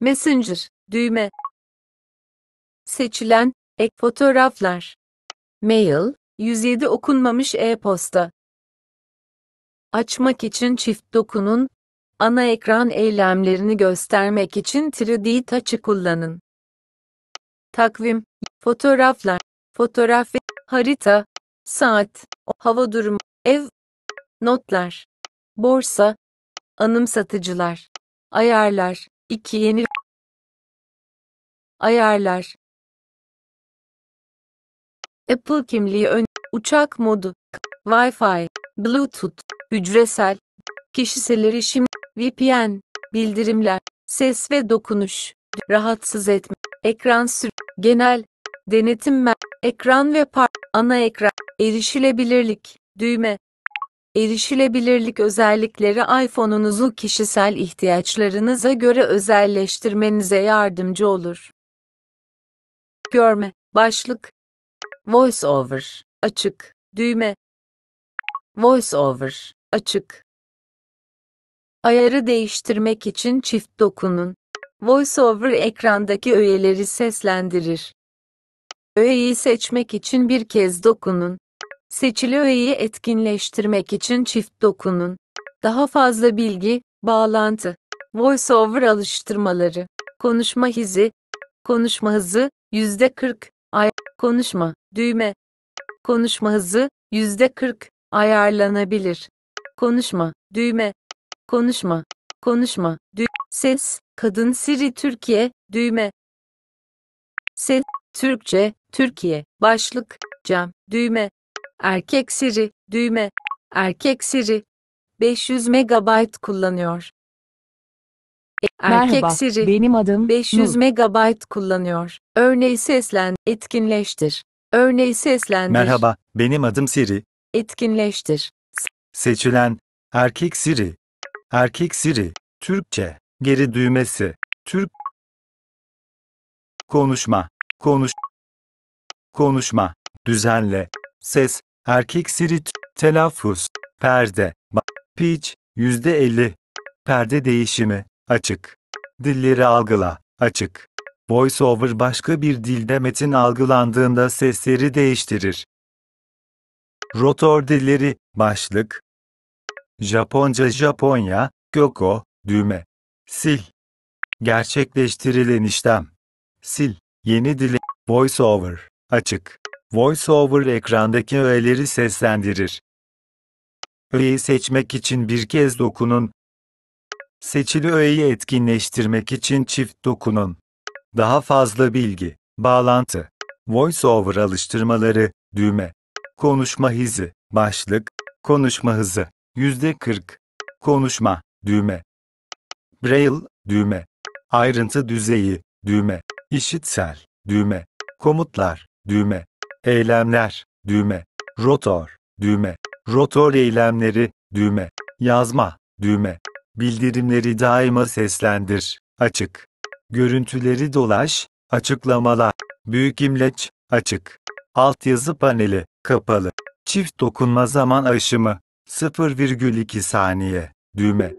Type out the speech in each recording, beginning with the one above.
Messenger, düğme. Seçilen, ek fotoğraflar. Mail, 107 okunmamış e-posta. Açmak için çift dokunun. Ana ekran eylemlerini göstermek için 3D Touch'ı kullanın. Takvim, fotoğraflar, fotoğraf ve harita, saat, hava durumu, ev, notlar, borsa, anımsatıcılar, ayarlar, iki yeni ayarlar, Apple kimliği ön, uçak modu, Wi-Fi, Bluetooth, hücresel, kişisel erişim, VPN, bildirimler, ses ve dokunuş, rahatsız etme, ekran sür, genel, denetim, ekran ve par, ana ekran, erişilebilirlik, düğme, Erişilebilirlik özellikleri iPhone'unuzu kişisel ihtiyaçlarınıza göre özelleştirmenize yardımcı olur. Görme, başlık, VoiceOver, açık, düğme, VoiceOver, açık. Ayarı değiştirmek için çift dokunun. VoiceOver ekrandaki öğeleri seslendirir. Öğeyi seçmek için bir kez dokunun. Seçili öğeyi etkinleştirmek için çift dokunun. Daha fazla bilgi, bağlantı, VoiceOver alıştırmaları, konuşma hızı, konuşma hızı, %40, ay, konuşma, düğme, konuşma hızı, %40, ayarlanabilir. Konuşma, düğme, konuşma, konuşma, düğme, ses, kadın Siri Türkiye, düğme, ses, Türkçe, Türkiye, başlık, cam, düğme, Erkek Siri, düğme, erkek Siri, 500 MB kullanıyor. Erkek Merhaba, Siri, benim adım 500 Nur. MB kullanıyor. Örneği seslen, etkinleştir. Örneği seslendir. Merhaba, benim adım Siri. Etkinleştir. Seçilen, erkek Siri. Erkek Siri, Türkçe, geri düğmesi, Türk. Konuşma, konuş. Konuşma, düzenle, ses, erkek Siri, telaffuz, perde, pitch, %50. Perde değişimi, açık. Dilleri algıla, açık. VoiceOver başka bir dilde metin algılandığında sesleri değiştirir. Rotor dilleri, başlık. Japonca Japonya, Gyoko, düğme. Sil. Gerçekleştirilen işlem. Sil. Yeni dili. VoiceOver, açık. VoiceOver ekrandaki öğeleri seslendirir. Öğeyi seçmek için bir kez dokunun. Seçili öğeyi etkinleştirmek için çift dokunun. Daha fazla bilgi, bağlantı, VoiceOver alıştırmaları, düğme, konuşma hızı, başlık, konuşma hızı, %40, konuşma, düğme, Braille, düğme, ayrıntı düzeyi, düğme, işitsel, düğme, komutlar, düğme, eylemler, düğme, rotor, düğme, rotor eylemleri, düğme, yazma, düğme, bildirimleri daima seslendir, açık, görüntüleri dolaş, açıklamalar, büyük imleç, açık, altyazı paneli, kapalı, çift dokunma zaman aşımı, 0,2 saniye, düğme,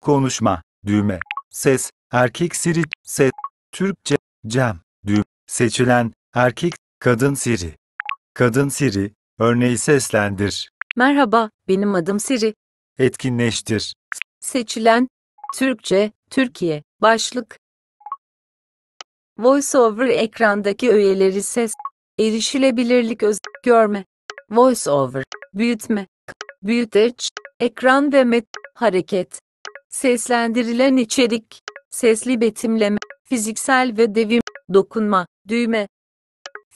konuşma, düğme, ses, erkek Siri, ses, Türkçe, cem, düğme, seçilen, erkek, kadın Siri, kadın Siri, örneği seslendir, Merhaba, benim adım Siri. etkinleştir, Seçilen, Türkçe, Türkiye, başlık. VoiceOver ekrandaki öğeleri ses, erişilebilirlik öz, görme, VoiceOver, büyütme, büyüteç, ekran ve met, hareket, seslendirilen içerik, sesli betimleme, fiziksel ve devim, dokunma, düğme,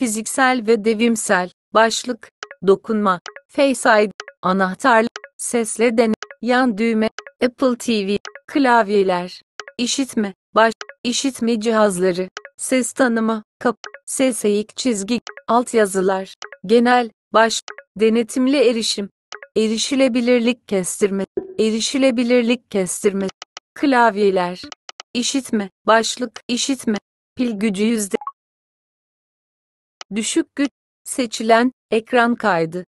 fiziksel ve devimsel, başlık, dokunma, Face ID, anahtar, sesle dene, yan düğme, Apple TV, klavyeler, işitme, baş, işitme cihazları, ses tanıma, kap, ses eğik çizgi, altyazılar, genel, baş, denetimli erişim, erişilebilirlik kestirme, erişilebilirlik kestirme, klavyeler, işitme, başlık, işitme, pil gücü yüzde, düşük güç, seçilen, ekran kaydı,